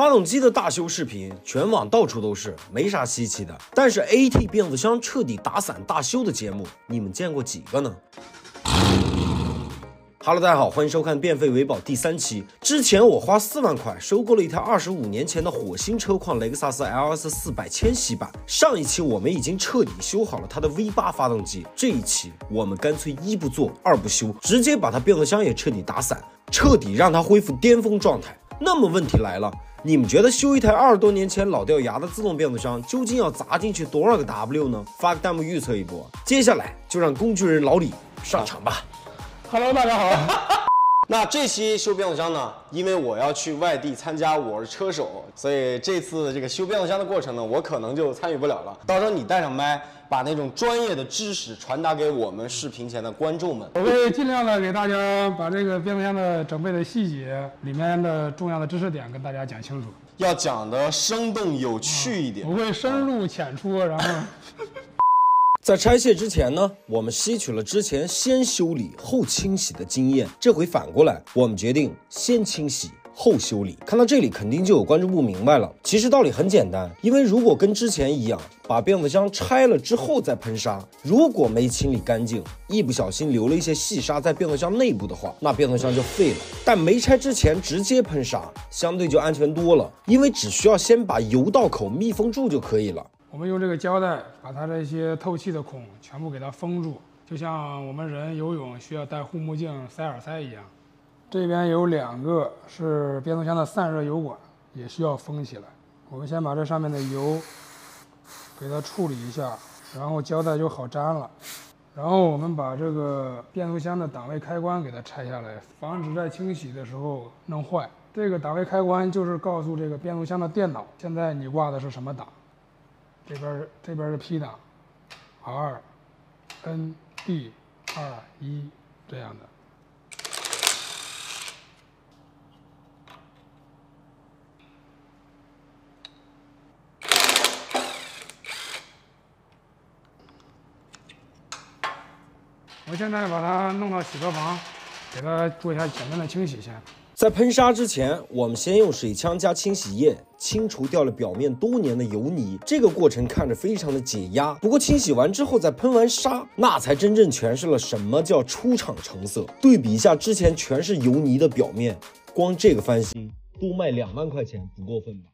发动机的大修视频，全网到处都是，没啥稀奇的。但是 AT 变速箱彻底打散大修的节目，你们见过几个呢？Hello，大家好，欢迎收看《变废为宝》第三期。之前我花四万块收购了一台二十五年前的火星车况雷克萨斯 LS 四百千禧版。上一期我们已经彻底修好了它的 V 八发动机，这一期我们干脆一不做二不休，直接把它变速箱也彻底打散，彻底让它恢复巅峰状态。那么问题来了，你们觉得修一台二十多年前老掉牙的自动变速箱，究竟要砸进去多少个 W 呢？发个弹幕预测一波。接下来就让工具人老李上场吧。Hello，大家好。那这期修变速箱呢？因为我要去外地参加我是车手，所以这次这个修变速箱的过程呢，我可能就参与不了了。到时候你带上麦，把那种专业的知识传达给我们视频前的观众们。我会尽量的给大家把这个变速箱的整备的细节里面的重要的知识点跟大家讲清楚，要讲的生动有趣一点。我会深入浅出，然后。在拆卸之前呢，我们吸取了之前先修理后清洗的经验，这回反过来，我们决定先清洗后修理。看到这里，肯定就有观众不明白了。其实道理很简单，因为如果跟之前一样，把变速箱拆了之后再喷砂，如果没清理干净，一不小心留了一些细沙在变速箱内部的话，那变速箱就废了。但没拆之前直接喷砂，相对就安全多了，因为只需要先把油道口密封住就可以了。我们用这个胶带把它这些透气的孔全部给它封住，就像我们人游泳需要戴护目镜、塞耳塞一样。这边有两个是变速箱的散热油管，也需要封起来。我们先把这上面的油给它处理一下，然后胶带就好粘了。然后我们把这个变速箱的档位开关给它拆下来，防止在清洗的时候弄坏。这个档位开关就是告诉这个变速箱的电脑，现在你挂的是什么档。这边这边是 P 档，R、N、D、二、一这样的。我现在把它弄到洗车房，给它做一下简单的清洗先。在喷砂之前，我们先用水枪加清洗液清除掉了表面多年的油泥。这个过程看着非常的解压。不过清洗完之后再喷完砂，那才真正诠释了什么叫出厂成色。对比一下之前全是油泥的表面，光这个翻新多卖两万块钱，不过分吧？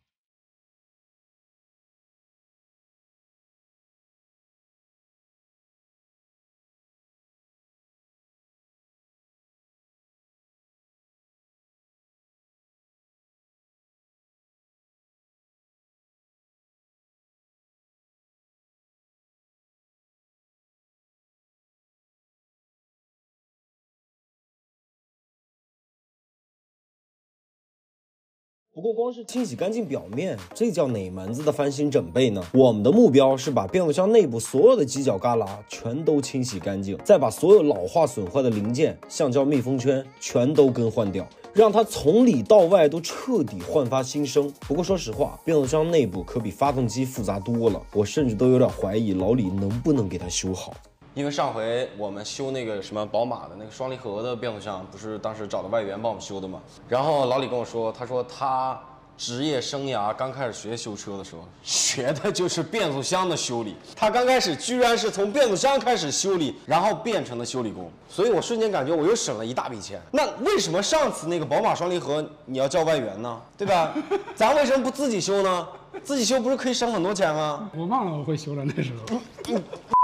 不过光是清洗干净表面，这叫哪门子的翻新整备呢？我们的目标是把变速箱内部所有的犄角旮旯全都清洗干净，再把所有老化损坏的零件、橡胶密封圈全都更换掉，让它从里到外都彻底焕发新生。不过说实话，变速箱内部可比发动机复杂多了，我甚至都有点怀疑老李能不能给它修好。因为上回我们修那个什么宝马的那个双离合的变速箱，不是当时找的外援帮我们修的嘛？然后老李跟我说，他说他职业生涯刚开始学修车的时候，学的就是变速箱的修理。他刚开始居然是从变速箱开始修理，然后变成了修理工。所以我瞬间感觉我又省了一大笔钱。那为什么上次那个宝马双离合你要叫外援呢？对吧？咱为什么不自己修呢？自己修不是可以省很多钱吗？我忘了我会修了那时候。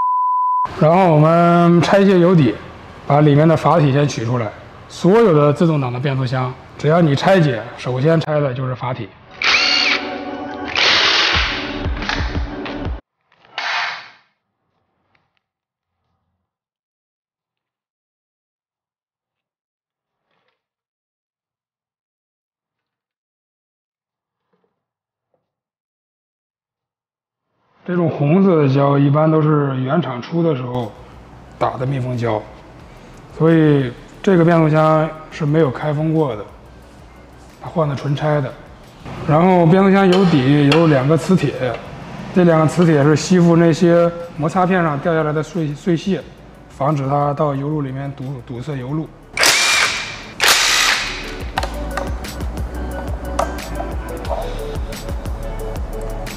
然后我们拆卸油底，把里面的阀体先取出来。所有的自动挡的变速箱，只要你拆解，首先拆的就是阀体。这种红色的胶一般都是原厂出的时候打的密封胶，所以这个变速箱是没有开封过的，它换的纯拆的。然后变速箱油底有两个磁铁，这两个磁铁是吸附那些摩擦片上掉下来的碎碎屑，防止它到油路里面堵堵塞油路。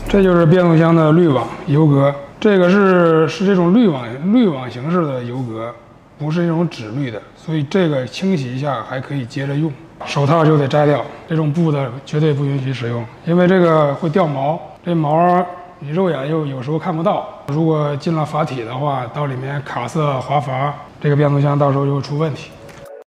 这就是变速箱的滤网油格，这个是是这种滤网滤网形式的油格，不是那种纸滤的，所以这个清洗一下还可以接着用。手套就得摘掉，这种布的绝对不允许使用，因为这个会掉毛，这毛你肉眼又有时候看不到。如果进了阀体的话，到里面卡色滑阀，这个变速箱到时候就会出问题。